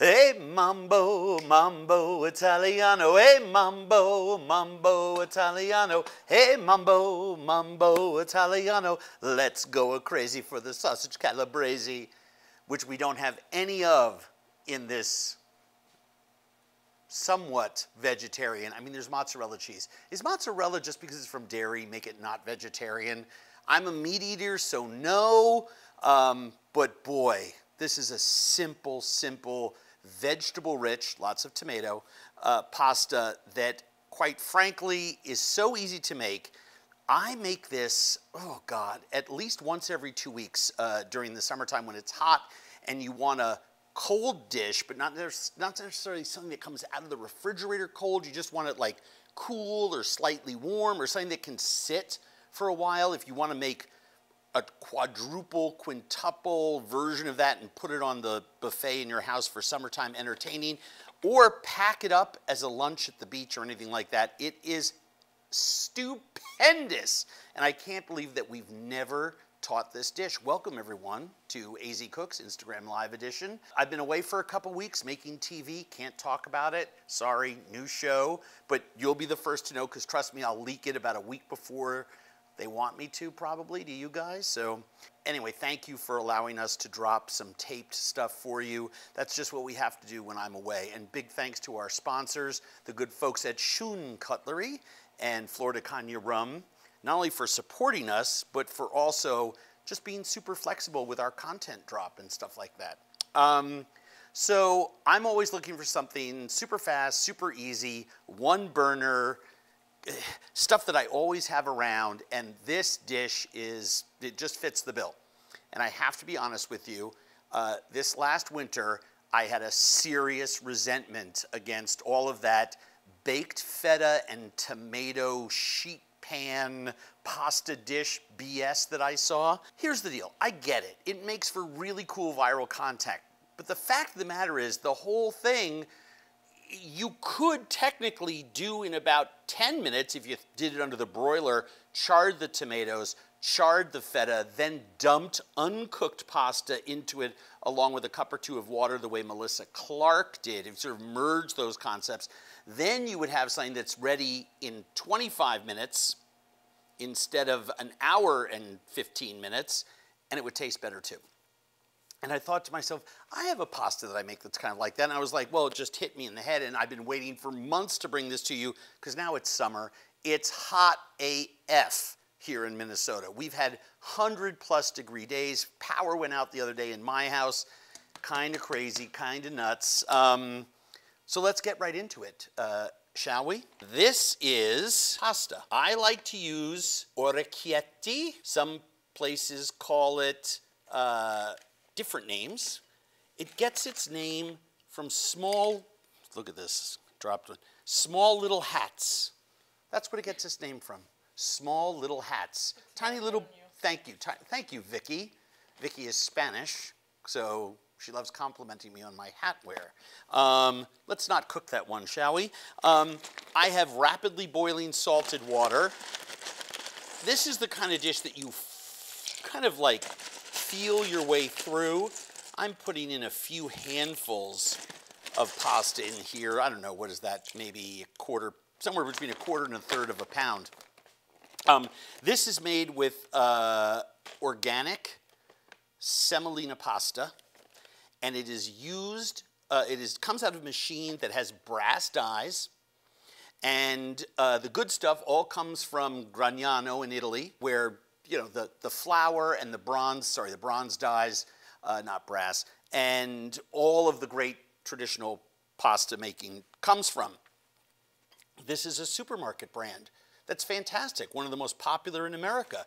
Hey mambo, mambo italiano. Hey mambo, mambo italiano. Hey mambo, mambo italiano. Let's go a crazy for the sausage calabrese, which we don't have any of in this somewhat vegetarian. I mean, there's mozzarella cheese. Is mozzarella just because it's from dairy make it not vegetarian? I'm a meat eater, so no. Um, but boy, this is a simple, simple, vegetable rich, lots of tomato, uh, pasta that quite frankly is so easy to make. I make this, oh God, at least once every two weeks uh, during the summertime when it's hot and you want a cold dish, but not, there's not necessarily something that comes out of the refrigerator cold. You just want it like cool or slightly warm or something that can sit for a while if you want to make a quadruple, quintuple version of that and put it on the buffet in your house for summertime entertaining, or pack it up as a lunch at the beach or anything like that. It is stupendous. And I can't believe that we've never taught this dish. Welcome everyone to AZ Cooks Instagram Live edition. I've been away for a couple weeks making TV, can't talk about it. Sorry, new show, but you'll be the first to know because trust me, I'll leak it about a week before they want me to probably to you guys. So anyway, thank you for allowing us to drop some taped stuff for you. That's just what we have to do when I'm away. And big thanks to our sponsors, the good folks at Shun Cutlery and Flor de Caña Rum, not only for supporting us, but for also just being super flexible with our content drop and stuff like that. Um, so I'm always looking for something super fast, super easy, one burner, stuff that I always have around, and this dish is, it just fits the bill. And I have to be honest with you, uh, this last winter, I had a serious resentment against all of that baked feta and tomato sheet pan pasta dish BS that I saw. Here's the deal, I get it. It makes for really cool viral content. But the fact of the matter is the whole thing you could technically do in about 10 minutes if you did it under the broiler, charred the tomatoes, charred the feta, then dumped uncooked pasta into it along with a cup or two of water the way Melissa Clark did, and sort of merged those concepts. Then you would have something that's ready in 25 minutes instead of an hour and 15 minutes, and it would taste better too. And I thought to myself, I have a pasta that I make that's kind of like that. And I was like, well, it just hit me in the head. And I've been waiting for months to bring this to you because now it's summer. It's hot AF here in Minnesota. We've had 100 plus degree days. Power went out the other day in my house. Kind of crazy, kind of nuts. Um, so let's get right into it, uh, shall we? This is pasta. I like to use orecchietti. Some places call it uh, different names. It gets its name from small, look at this, dropped one, small little hats. That's what it gets its name from. Small little hats. Tiny little, thank you, thank you, Vicky. Vicky is Spanish, so she loves complimenting me on my hat wear. Um, let's not cook that one, shall we? Um, I have rapidly boiling salted water. This is the kind of dish that you kind of like feel your way through. I'm putting in a few handfuls of pasta in here. I don't know, what is that? Maybe a quarter, somewhere between a quarter and a third of a pound. Um, this is made with uh, organic semolina pasta, and it is used, uh, it is, comes out of a machine that has brass dies, and uh, the good stuff all comes from Gragnano in Italy, where you know, the, the flour and the bronze, sorry, the bronze dies, uh, not brass, and all of the great traditional pasta making comes from. This is a supermarket brand that's fantastic, one of the most popular in America.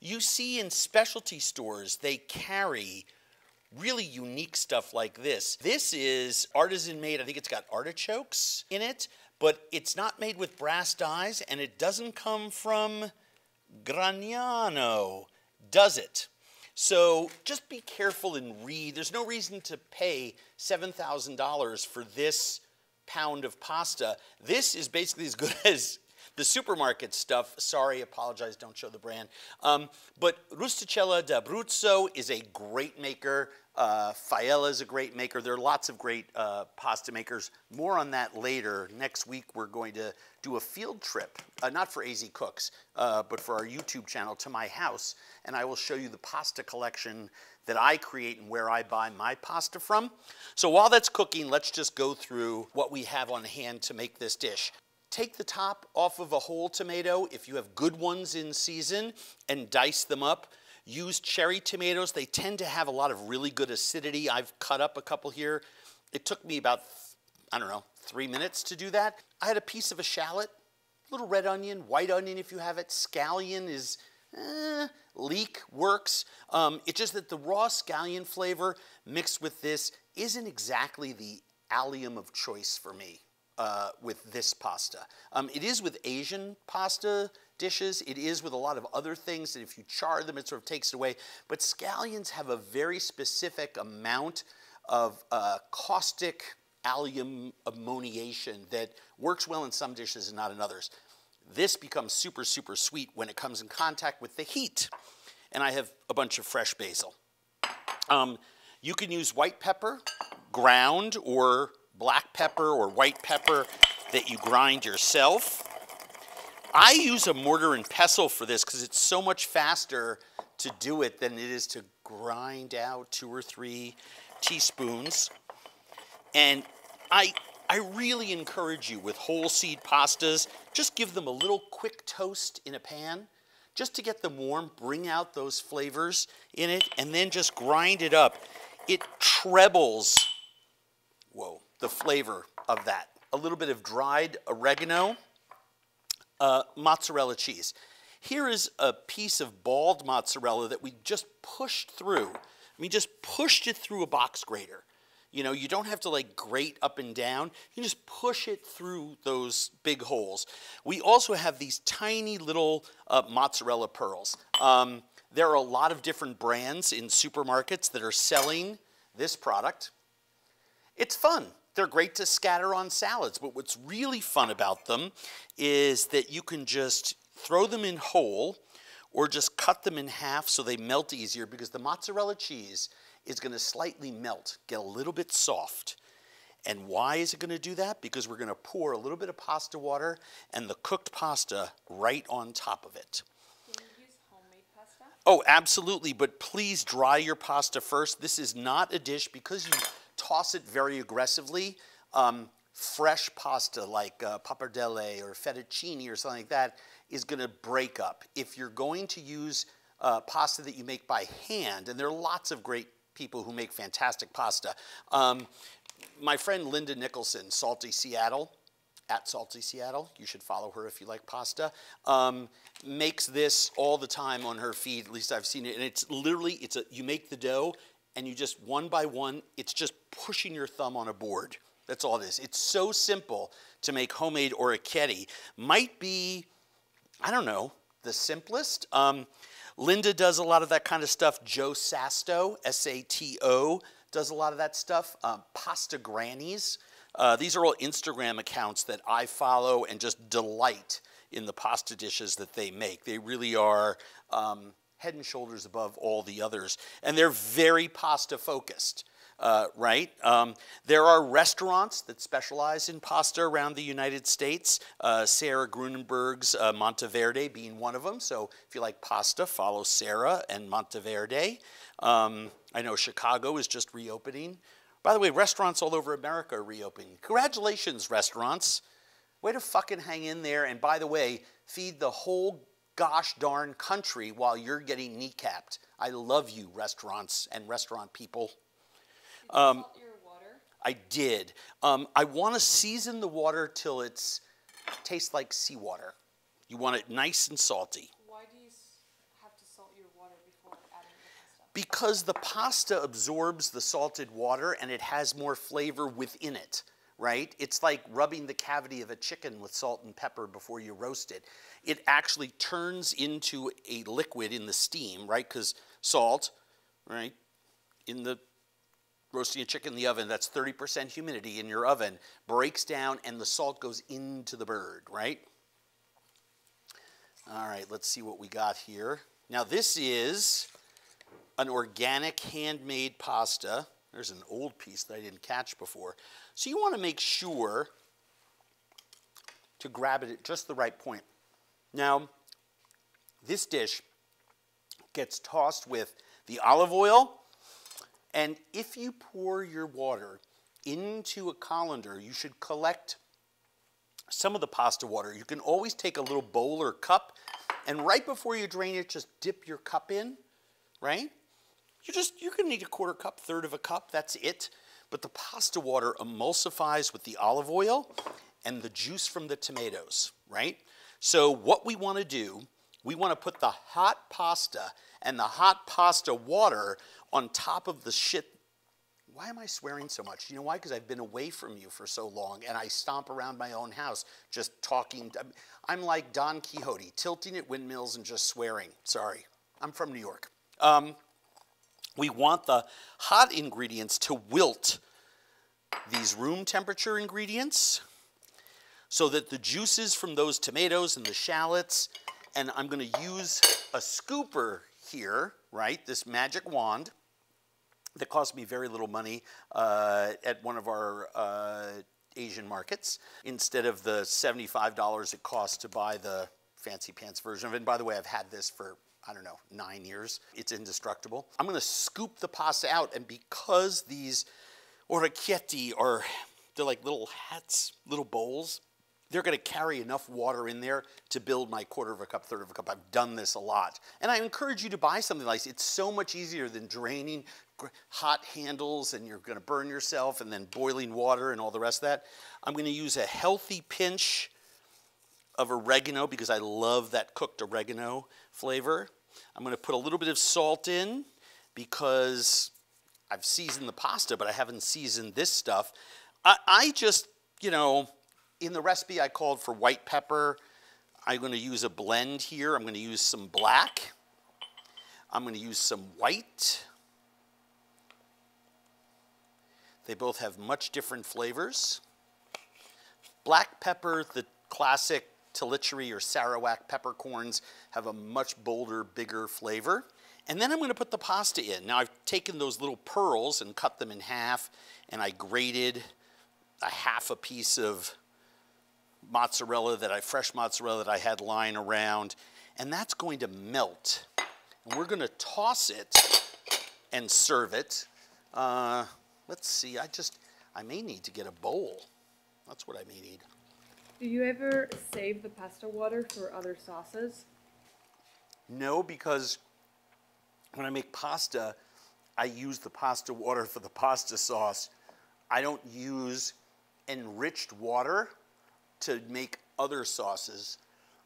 You see in specialty stores, they carry really unique stuff like this. This is artisan made, I think it's got artichokes in it, but it's not made with brass dies and it doesn't come from Gragnano does it. So just be careful and read. There's no reason to pay $7,000 for this pound of pasta. This is basically as good as the supermarket stuff, sorry, apologize, don't show the brand. Um, but Rustichella d'Abruzzo is a great maker. Uh, Faella is a great maker. There are lots of great uh, pasta makers. More on that later. Next week, we're going to do a field trip, uh, not for AZ Cooks, uh, but for our YouTube channel to my house. And I will show you the pasta collection that I create and where I buy my pasta from. So while that's cooking, let's just go through what we have on hand to make this dish. Take the top off of a whole tomato if you have good ones in season and dice them up. Use cherry tomatoes. They tend to have a lot of really good acidity. I've cut up a couple here. It took me about, I don't know, three minutes to do that. I had a piece of a shallot, little red onion, white onion if you have it. Scallion is, eh, leek works. Um, it's just that the raw scallion flavor mixed with this isn't exactly the allium of choice for me. Uh, with this pasta. Um, it is with Asian pasta dishes. It is with a lot of other things that if you char them, it sort of takes it away. But scallions have a very specific amount of uh, caustic allium ammoniation that works well in some dishes and not in others. This becomes super, super sweet when it comes in contact with the heat. And I have a bunch of fresh basil. Um, you can use white pepper, ground, or black pepper or white pepper that you grind yourself. I use a mortar and pestle for this because it's so much faster to do it than it is to grind out two or three teaspoons. And I, I really encourage you with whole seed pastas, just give them a little quick toast in a pan just to get them warm, bring out those flavors in it, and then just grind it up. It trebles, whoa, the flavor of that. A little bit of dried oregano, uh, mozzarella cheese. Here is a piece of balled mozzarella that we just pushed through. I mean, just pushed it through a box grater. You know, you don't have to like grate up and down. You just push it through those big holes. We also have these tiny little uh, mozzarella pearls. Um, there are a lot of different brands in supermarkets that are selling this product. It's fun. They're great to scatter on salads, but what's really fun about them is that you can just throw them in whole or just cut them in half so they melt easier because the mozzarella cheese is going to slightly melt, get a little bit soft. And why is it going to do that? Because we're going to pour a little bit of pasta water and the cooked pasta right on top of it. Can we use homemade pasta? Oh, absolutely, but please dry your pasta first. This is not a dish because you toss it very aggressively. Um, fresh pasta like uh, pappardelle or fettuccine or something like that is going to break up. If you're going to use uh, pasta that you make by hand, and there are lots of great people who make fantastic pasta. Um, my friend Linda Nicholson, Salty Seattle, at Salty Seattle, you should follow her if you like pasta, um, makes this all the time on her feed, at least I've seen it, and it's literally, it's a, you make the dough and you just one by one, it's just pushing your thumb on a board. That's all it is. It's so simple to make homemade orecchiette. Might be, I don't know, the simplest. Um, Linda does a lot of that kind of stuff. Joe Sasto, S-A-T-O, does a lot of that stuff. Um, Pasta Grannies. Uh, these are all Instagram accounts that I follow and just delight in the pasta dishes that they make. They really are um, head and shoulders above all the others. And they're very pasta focused. Uh, right? Um, there are restaurants that specialize in pasta around the United States. Uh, Sarah Grueneberg's uh, Monteverde being one of them. So if you like pasta, follow Sarah and Monteverde. Um, I know Chicago is just reopening. By the way, restaurants all over America are reopening. Congratulations, restaurants. Way to fucking hang in there. And by the way, feed the whole gosh darn country while you're getting kneecapped. I love you, restaurants and restaurant people. Um, I did. Um, I want to season the water till it tastes like seawater. You want it nice and salty. Why do you have to salt your water before adding the pasta? Because the pasta absorbs the salted water and it has more flavor within it right? It's like rubbing the cavity of a chicken with salt and pepper before you roast it. It actually turns into a liquid in the steam, right? Because salt, right, in the roasting a chicken in the oven, that's 30% humidity in your oven, breaks down and the salt goes into the bird, right? All right, let's see what we got here. Now this is an organic handmade pasta. There's an old piece that I didn't catch before. So you want to make sure to grab it at just the right point. Now, this dish gets tossed with the olive oil, and if you pour your water into a colander, you should collect some of the pasta water. You can always take a little bowl or cup, and right before you drain it, just dip your cup in, right? You just, you're gonna need a quarter cup, third of a cup, that's it. But the pasta water emulsifies with the olive oil and the juice from the tomatoes, right? So what we wanna do, we wanna put the hot pasta and the hot pasta water on top of the shit why am I swearing so much? You know why? Because I've been away from you for so long and I stomp around my own house just talking. I'm like Don Quixote, tilting at windmills and just swearing. Sorry, I'm from New York. Um, we want the hot ingredients to wilt these room temperature ingredients so that the juices from those tomatoes and the shallots, and I'm going to use a scooper here, right, this magic wand that cost me very little money uh, at one of our uh, Asian markets instead of the $75 it costs to buy the fancy pants version of it. And by the way, I've had this for I don't know, nine years. It's indestructible. I'm gonna scoop the pasta out, and because these orecchietti are, they're like little hats, little bowls, they're gonna carry enough water in there to build my quarter of a cup, third of a cup. I've done this a lot. And I encourage you to buy something like this. It's so much easier than draining hot handles and you're gonna burn yourself and then boiling water and all the rest of that. I'm gonna use a healthy pinch of oregano because I love that cooked oregano flavor. I'm going to put a little bit of salt in because I've seasoned the pasta, but I haven't seasoned this stuff. I, I just, you know, in the recipe I called for white pepper. I'm going to use a blend here. I'm going to use some black. I'm going to use some white. They both have much different flavors. Black pepper, the classic Tellicherry or Sarawak peppercorns have a much bolder, bigger flavor. And then I'm going to put the pasta in. Now I've taken those little pearls and cut them in half, and I grated a half a piece of mozzarella that I, fresh mozzarella that I had lying around, and that's going to melt. And we're going to toss it and serve it. Uh, let's see, I just, I may need to get a bowl. That's what I may need. Do you ever save the pasta water for other sauces? No, because when I make pasta, I use the pasta water for the pasta sauce. I don't use enriched water to make other sauces.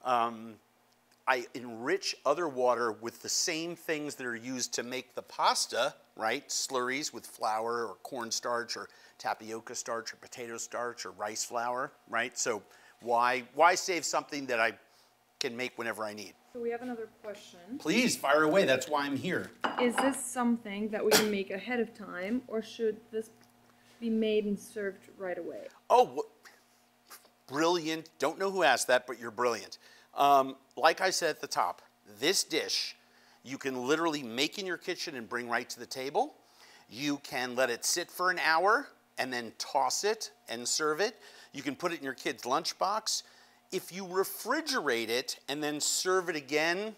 Um, I enrich other water with the same things that are used to make the pasta, right? Slurries with flour or cornstarch or tapioca starch or potato starch or rice flour, right? So why, why save something that I can make whenever I need? So we have another question. Please fire away. That's why I'm here. Is this something that we can make ahead of time, or should this be made and served right away? Oh, brilliant. Don't know who asked that, but you're brilliant. Um, like I said at the top, this dish you can literally make in your kitchen and bring right to the table. You can let it sit for an hour and then toss it and serve it. You can put it in your kid's lunchbox. If you refrigerate it and then serve it again,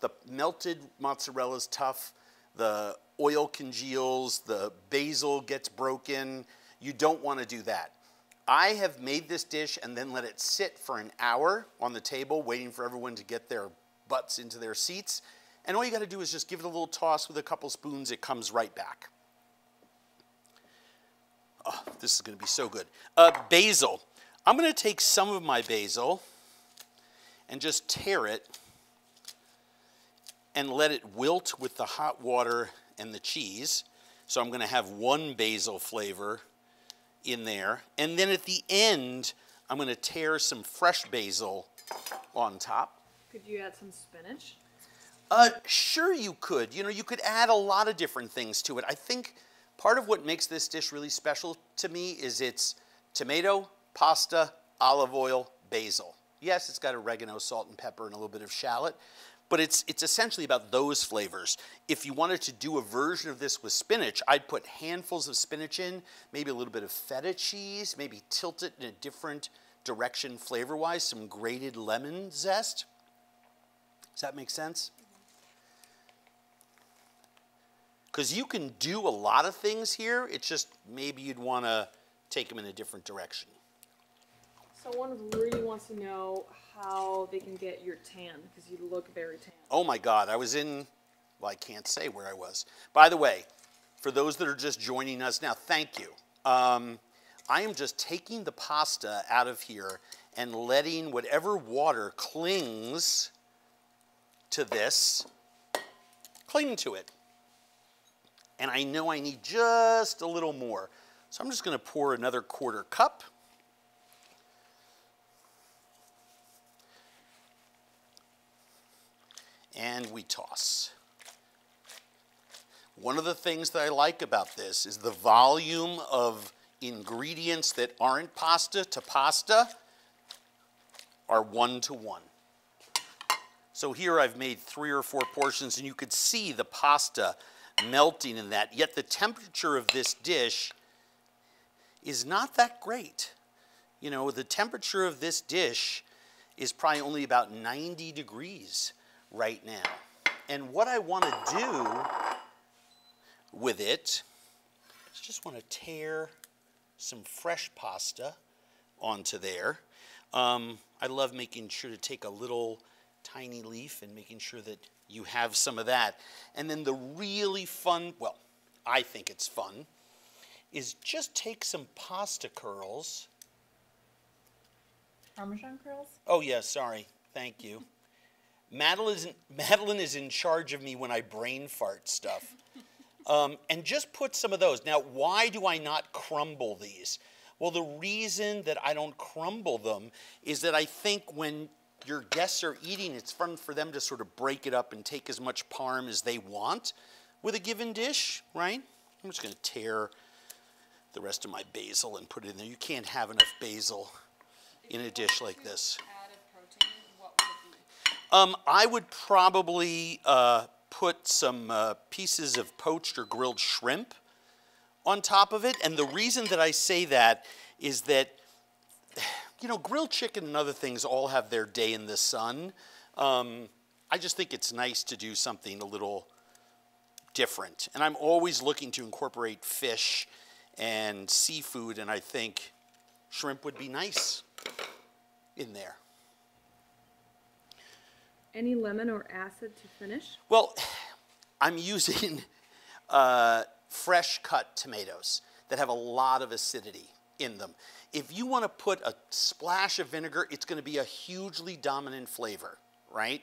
the melted mozzarella is tough, the oil congeals, the basil gets broken. You don't want to do that. I have made this dish and then let it sit for an hour on the table, waiting for everyone to get their butts into their seats. And all you got to do is just give it a little toss with a couple spoons, it comes right back. Oh, this is going to be so good. Uh, basil. I'm going to take some of my basil and just tear it and let it wilt with the hot water and the cheese. So I'm going to have one basil flavor in there. And then at the end, I'm going to tear some fresh basil on top. Could you add some spinach? Uh, sure you could. You know, you could add a lot of different things to it. I think Part of what makes this dish really special to me is it's tomato, pasta, olive oil, basil, Yes, it's got oregano, salt, and pepper, and a little bit of shallot, but it's, it's essentially about those flavors. If you wanted to do a version of this with spinach, I'd put handfuls of spinach in, maybe a little bit of feta cheese, maybe tilt it in a different direction flavor wise, some grated lemon zest. Does that make sense? Because you can do a lot of things here, it's just maybe you'd want to take them in a different direction. Someone really wants to know how they can get your tan because you look very tan. Oh my God, I was in, well, I can't say where I was. By the way, for those that are just joining us now, thank you. Um, I am just taking the pasta out of here and letting whatever water clings to this, cling to it. And I know I need just a little more. So I'm just going to pour another quarter cup. And we toss. One of the things that I like about this is the volume of ingredients that aren't pasta to pasta are one to one. So here I've made three or four portions and you could see the pasta melting in that, yet the temperature of this dish is not that great. You know, the temperature of this dish is probably only about 90 degrees right now. And what I want to do with it is just want to tear some fresh pasta onto there. Um, I love making sure to take a little tiny leaf and making sure that you have some of that. And then the really fun, well, I think it's fun, is just take some pasta curls. Parmesan curls? Oh, yeah, sorry. Thank you. Madeline is, Madeline is in charge of me when I brain fart stuff. Um, and just put some of those. Now, why do I not crumble these? Well, the reason that I don't crumble them is that I think when your guests are eating, it's fun for them to sort of break it up and take as much parm as they want with a given dish, right? I'm just going to tear the rest of my basil and put it in there. You can't have enough basil in a dish like this. Um, I would probably uh, put some uh, pieces of poached or grilled shrimp on top of it. And the reason that I say that is that, you know, grilled chicken and other things all have their day in the sun. Um, I just think it's nice to do something a little different. And I'm always looking to incorporate fish and seafood, and I think shrimp would be nice in there. Any lemon or acid to finish? Well, I'm using uh, fresh cut tomatoes that have a lot of acidity in them. If you want to put a splash of vinegar, it's going to be a hugely dominant flavor, right?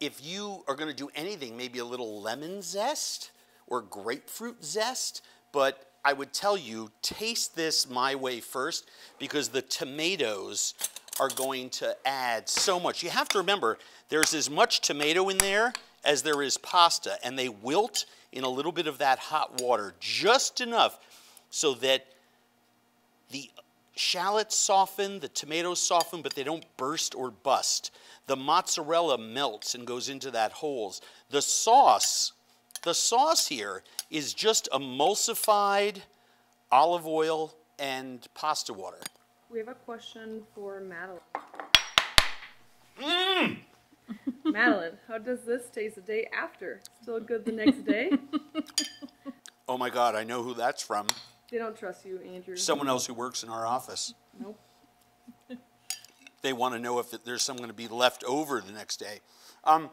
If you are going to do anything, maybe a little lemon zest or grapefruit zest, but I would tell you, taste this my way first because the tomatoes are going to add so much. You have to remember, there's as much tomato in there as there is pasta, and they wilt in a little bit of that hot water, just enough so that the shallots soften, the tomatoes soften, but they don't burst or bust. The mozzarella melts and goes into that holes. The sauce, the sauce here is just emulsified olive oil and pasta water. We have a question for Madeline. Mmm. Madeline, how does this taste the day after? Still good the next day? Oh my God, I know who that's from. They don't trust you, Andrew. Someone else who works in our office. Nope. They want to know if there's some going to be left over the next day. Um,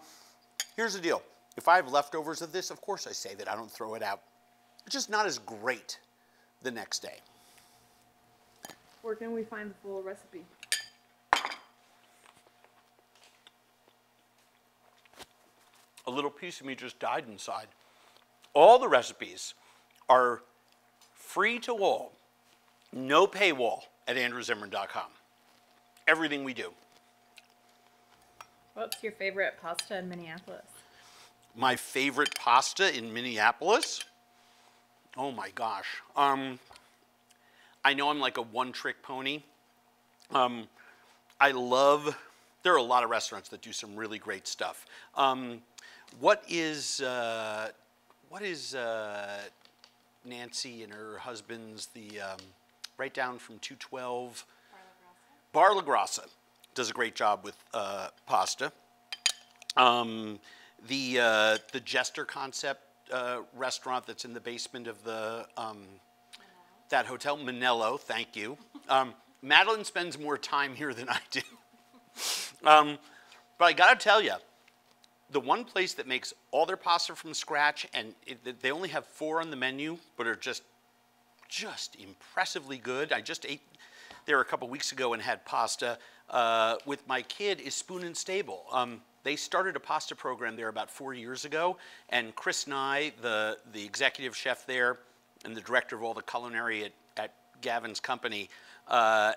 here's the deal. If I have leftovers of this, of course I save it. I don't throw it out. It's just not as great the next day. Where can we find the full recipe? A little piece of me just died inside. All the recipes are free to all, no paywall at andrewzimmern.com. Everything we do. What's your favorite pasta in Minneapolis? My favorite pasta in Minneapolis? Oh my gosh. Um, I know I'm like a one trick pony. Um, I love there are a lot of restaurants that do some really great stuff. Um, what is uh, what is uh, Nancy and her husband's the um, right down from 212? Bar La Grassa does a great job with uh, pasta. Um, the uh, the Jester Concept uh, restaurant that's in the basement of the um, that hotel, Monello. Thank you. Um, Madeline spends more time here than I do. um, but I got to tell you, the one place that makes all their pasta from scratch, and it, they only have four on the menu, but are just just impressively good. I just ate there a couple weeks ago and had pasta uh, with my kid. Is Spoon and Stable. Um, they started a pasta program there about four years ago, and Chris Nye, the the executive chef there, and the director of all the culinary at, at Gavin's company, uh,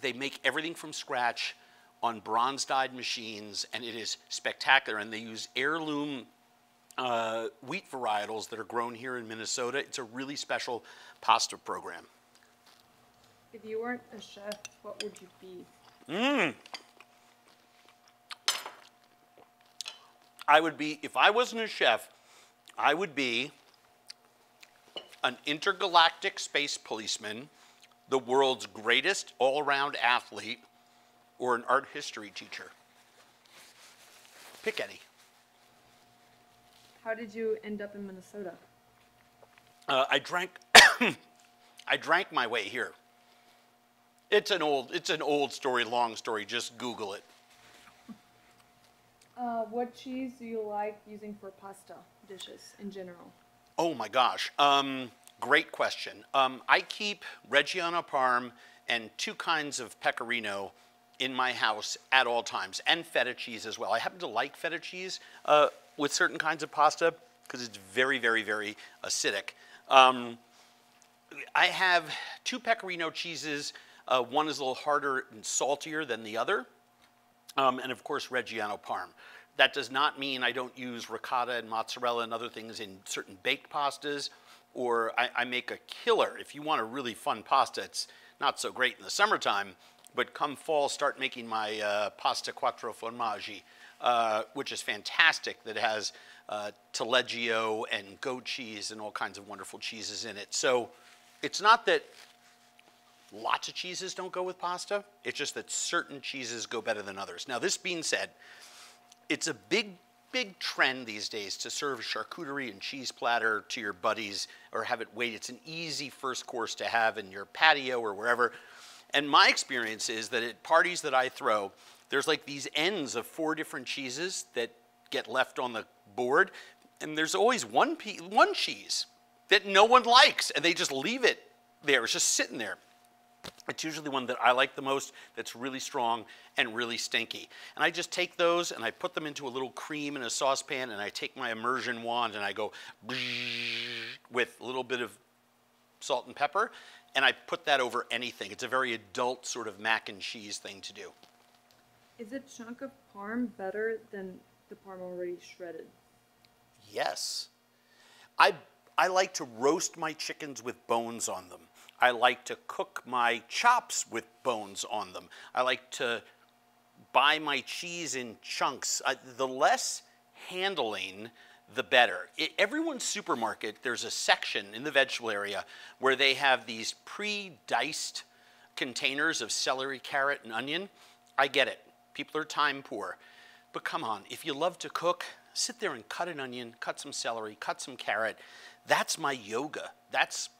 they make everything from scratch on bronze dyed machines, and it is spectacular. And they use heirloom uh, wheat varietals that are grown here in Minnesota. It's a really special pasta program. If you weren't a chef, what would you be? I would be, if I wasn't a chef, I would be an intergalactic space policeman, the world's greatest all around athlete, or an art history teacher. Pick any. How did you end up in Minnesota? Uh, I drank, I drank my way here. It's an old, it's an old story, long story. Just Google it. Uh, what cheese do you like using for pasta dishes in general? Oh my gosh. Um, great question. Um, I keep Reggiano Parm and two kinds of pecorino in my house at all times, and feta cheese as well. I happen to like feta cheese uh, with certain kinds of pasta because it's very, very, very acidic. Um, I have two pecorino cheeses. Uh, one is a little harder and saltier than the other. Um, and of course, Reggiano Parm. That does not mean I don't use ricotta and mozzarella and other things in certain baked pastas, or I, I make a killer. If you want a really fun pasta, it's not so great in the summertime, but come fall, start making my uh, pasta quattro formaggi, uh, which is fantastic, that has uh, taleggio and goat cheese and all kinds of wonderful cheeses in it. So it's not that lots of cheeses don't go with pasta. It's just that certain cheeses go better than others. Now, this being said, it's a big, big trend these days to serve charcuterie and cheese platter to your buddies or have it wait. It's an easy first course to have in your patio or wherever. And my experience is that at parties that I throw, there's like these ends of four different cheeses that get left on the board, and there's always one, one cheese that no one likes, and they just leave it there. It's just sitting there. It's usually one that I like the most that's really strong and really stinky. And I just take those and I put them into a little cream in a saucepan and I take my immersion wand and I go with a little bit of salt and pepper and I put that over anything. It's a very adult sort of mac and cheese thing to do. Is a chunk of parm better than the parm already shredded? Yes. I, I like to roast my chickens with bones on them. I like to cook my chops with bones on them. I like to buy my cheese in chunks. I, the less handling, the better. I everyone's supermarket, there's a section in the vegetable area where they have these pre-diced containers of celery, carrot, and onion. I get it. People are time poor. But come on, if you love to cook, sit there and cut an onion, cut some celery, cut some carrot. That's my yoga. That's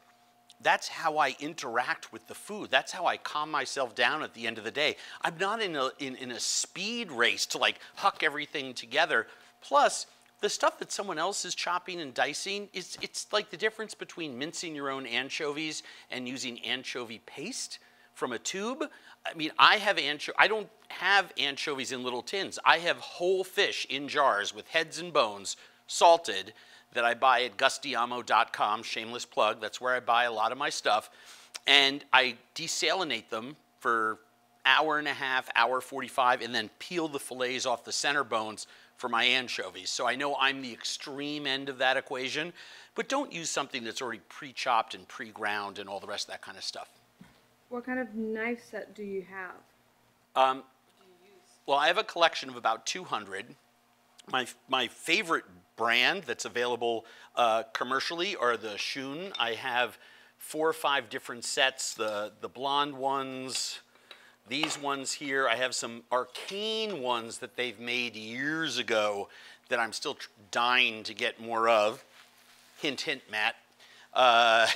that's how I interact with the food. That's how I calm myself down at the end of the day. I'm not in a, in, in a speed race to like huck everything together. Plus, the stuff that someone else is chopping and dicing, is, it's like the difference between mincing your own anchovies and using anchovy paste from a tube. I mean, I have ancho- I don't have anchovies in little tins. I have whole fish in jars with heads and bones, salted, that I buy at gustiamo.com, shameless plug, that's where I buy a lot of my stuff. And I desalinate them for hour and a half, hour 45, and then peel the fillets off the center bones for my anchovies. So I know I'm the extreme end of that equation, but don't use something that's already pre-chopped and pre-ground and all the rest of that kind of stuff. What kind of knife set do you have? Um, Well, I have a collection of about 200. My, my favorite brand that's available uh, commercially are the Shun. I have four or five different sets the, the blonde ones, these ones here. I have some arcane ones that they've made years ago that I'm still dying to get more of. Hint, hint, Matt. Uh,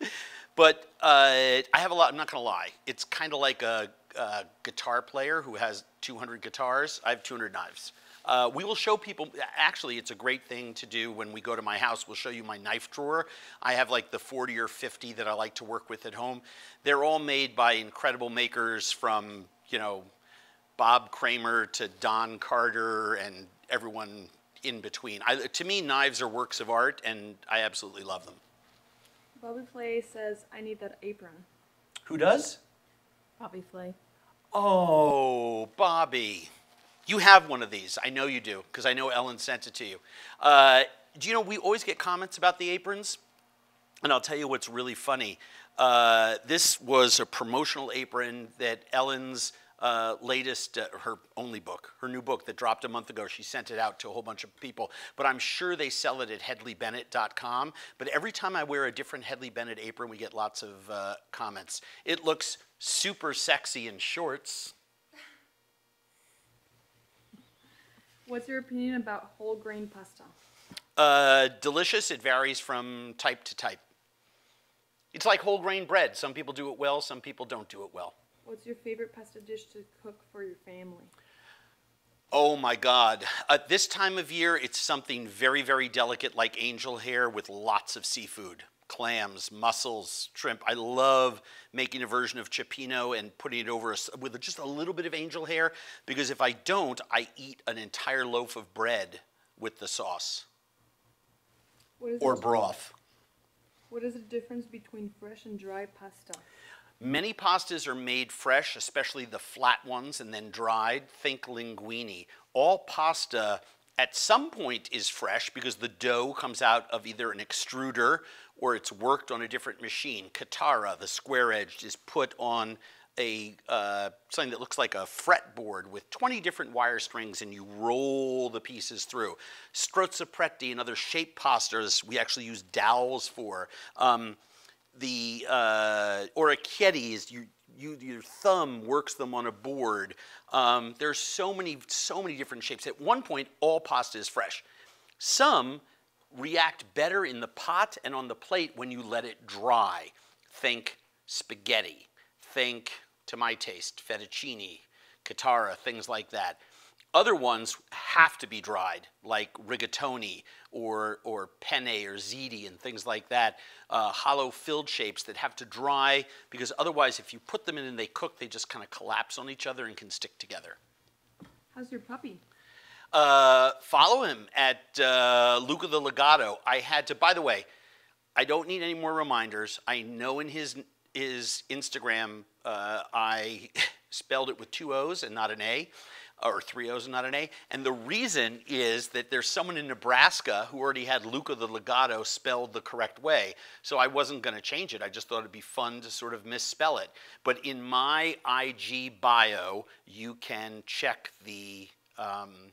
but uh, I have a lot, I'm not gonna lie. It's kind of like a, a guitar player who has 200 guitars. I have 200 knives. Uh, we will show people, actually, it's a great thing to do when we go to my house. We'll show you my knife drawer. I have like the 40 or 50 that I like to work with at home. They're all made by incredible makers from, you know, Bob Kramer to Don Carter and everyone in between. I, to me, knives are works of art, and I absolutely love them. Bobby Flay says, I need that apron. Who does? Bobby Flay. Oh, Bobby. You have one of these. I know you do, because I know Ellen sent it to you. Uh, do you know we always get comments about the aprons? And I'll tell you what's really funny. Uh, this was a promotional apron that Ellen's uh, latest, uh, her only book, her new book that dropped a month ago. She sent it out to a whole bunch of people. But I'm sure they sell it at headleybennett.com. But every time I wear a different Hedley Bennett apron, we get lots of uh, comments. It looks super sexy in shorts. What's your opinion about whole grain pasta? Uh, delicious. It varies from type to type. It's like whole grain bread. Some people do it well, some people don't do it well. What's your favorite pasta dish to cook for your family? Oh my God. At this time of year, it's something very, very delicate like angel hair with lots of seafood clams, mussels, shrimp. I love making a version of cioppino and putting it over a with just a little bit of angel hair because if I don't, I eat an entire loaf of bread with the sauce or the, broth. What is the difference between fresh and dry pasta? Many pastas are made fresh, especially the flat ones, and then dried. Think linguine. All pasta at some point is fresh because the dough comes out of either an extruder or it's worked on a different machine. Chitarra, the square edged, is put on a uh, something that looks like a fretboard with 20 different wire strings and you roll the pieces through. Strozzapreti and other shaped pastas we actually use dowels for. Um, the uh, orecchietti you, you, your thumb works them on a board. Um, there's so many, so many different shapes. At one point, all pasta is fresh. Some react better in the pot and on the plate when you let it dry. Think spaghetti. Think, to my taste, fettuccine, chitarra, things like that. Other ones have to be dried, like rigatoni or, or penne or ziti and things like that. Uh, hollow filled shapes that have to dry because otherwise, if you put them in and they cook, they just kind of collapse on each other and can stick together. How's your puppy? Uh, follow him at uh, Luca the Lagotto. I had to, by the way, I don't need any more reminders. I know in his, his Instagram, uh, I spelled it with two O's and not an A or three O's and not an A. And the reason is that there's someone in Nebraska who already had Luca the Lagotto spelled the correct way. So I wasn't going to change it. I just thought it'd be fun to sort of misspell it. But in my IG bio, you can check the. Um,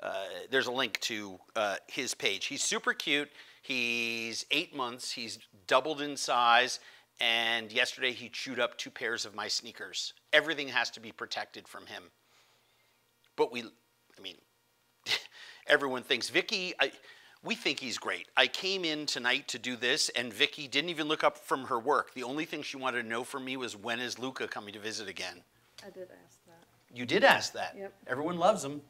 uh, there's a link to uh, his page. He's super cute. He's eight months. He's doubled in size. And yesterday he chewed up two pairs of my sneakers. Everything has to be protected from him. But we, I mean, everyone thinks Vicky. I, we think he's great. I came in tonight to do this, and Vicky didn't even look up from her work. The only thing she wanted to know from me was when is Luca coming to visit again. I did ask that. You did ask that. Yep. Everyone loves him.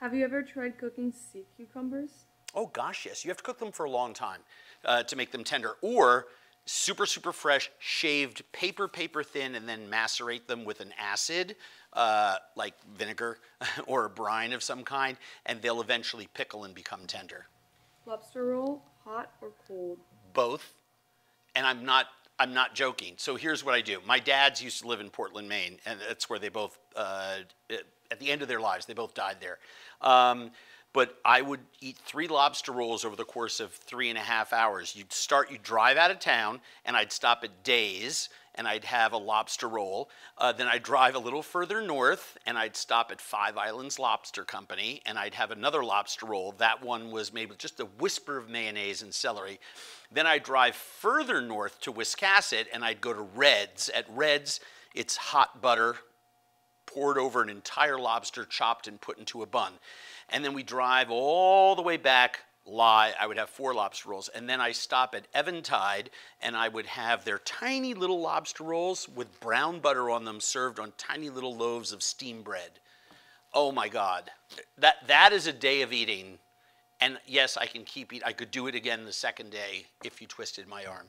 Have you ever tried cooking sea cucumbers? Oh gosh, yes. You have to cook them for a long time uh, to make them tender, or super super fresh, shaved, paper paper thin, and then macerate them with an acid uh, like vinegar or a brine of some kind, and they'll eventually pickle and become tender. Lobster roll, hot or cold? Both, and I'm not. I'm not joking. So here's what I do. My dads used to live in Portland, Maine, and that's where they both, uh, at the end of their lives, they both died there. Um, but I would eat three lobster rolls over the course of three and a half hours. You'd start, you'd drive out of town, and I'd stop at Days, and I'd have a lobster roll. Uh, then I'd drive a little further north and I'd stop at Five Islands Lobster Company and I'd have another lobster roll. That one was made with just a whisper of mayonnaise and celery. Then I'd drive further north to Wiscasset and I'd go to Red's. At Red's, it's hot butter poured over an entire lobster, chopped and put into a bun. And then we drive all the way back lie, I would have four lobster rolls. And then I stop at Eventide and I would have their tiny little lobster rolls with brown butter on them served on tiny little loaves of steam bread. Oh my God. That, that is a day of eating. And yes, I can keep eating. I could do it again the second day if you twisted my arm.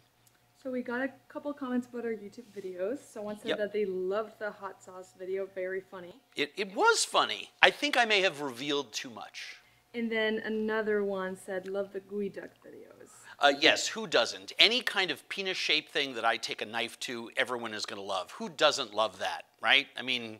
So we got a couple comments about our YouTube videos. Someone said Yep. that they loved the hot sauce video, very funny. It, it was funny. I think I may have revealed too much. And then another one said, love the geoduck videos. Uh, yes, who doesn't? Any kind of penis shaped thing that I take a knife to, everyone is going to love. Who doesn't love that, right? I mean,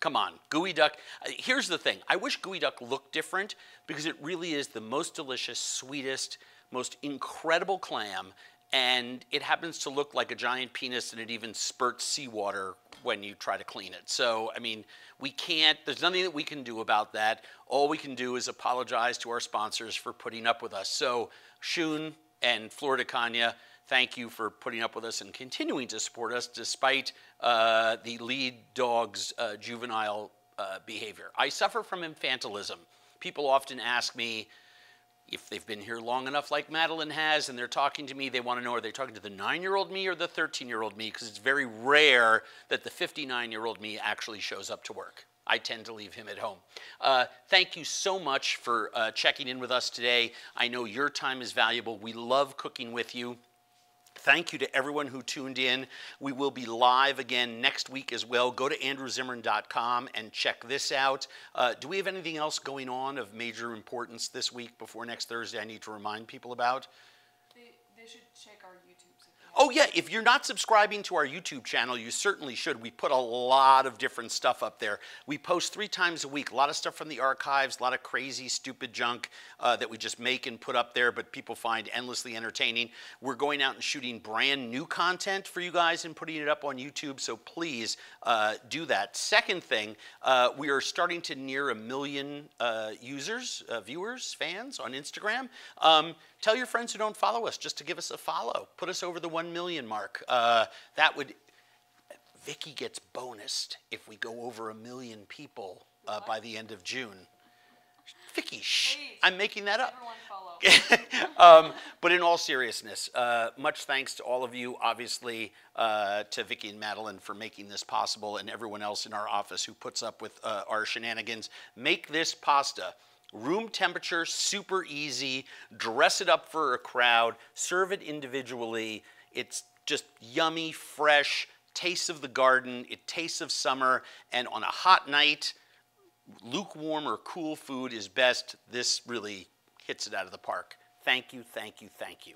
come on. Geoduck. uh, Here's the thing I wish geoduck looked different because it really is the most delicious, sweetest, most incredible clam. And it happens to look like a giant penis and it even spurts seawater when you try to clean it. So, I mean, we can't, there's nothing that we can do about that. All we can do is apologize to our sponsors for putting up with us. So, Shun and Flor de Caña, thank you for putting up with us and continuing to support us despite uh, the lead dog's uh, juvenile uh, behavior. I suffer from infantilism. People often ask me, if they've been here long enough like Madeline has and they're talking to me, they want to know are they talking to the nine year old me or the 13 year old me? Because it's very rare that the 59 year old me actually shows up to work. I tend to leave him at home. Uh, thank you so much for uh, checking in with us today. I know your time is valuable. We love cooking with you. Thank you to everyone who tuned in. We will be live again next week as well. Go to andrewzimmern.com and check this out. Uh, do we have anything else going on of major importance this week before next Thursday I need to remind people about? They, they should check our YouTubes. if they Oh, yeah, if you're not subscribing to our YouTube channel, you certainly should. We put a lot of different stuff up there. We post three times a week, a lot of stuff from the archives, a lot of crazy, stupid junk uh, that we just make and put up there, but people find endlessly entertaining. We're going out and shooting brand new content for you guys and putting it up on YouTube, so please uh, do that. Second thing, uh, we are starting to near a million uh, users, uh, viewers, fans on Instagram. Um, tell your friends who don't follow us just to give us a follow. Put us over the 1 million mark. Uh, that would, Vicky gets bonused if we go over a million people uh, by the end of June. Vicky, shh, Please. I'm making that up. Um, but in all seriousness, uh, much thanks to all of you, obviously uh, to Vicky and Madeline for making this possible, and everyone else in our office who puts up with uh, our shenanigans. Make this pasta room temperature, super easy. Dress it up for a crowd. Serve it individually. It's just yummy, fresh. Tastes of the garden. It tastes of summer, and on a hot night lukewarm or cool food is best, this really hits it out of the park. Thank you, thank you, thank you.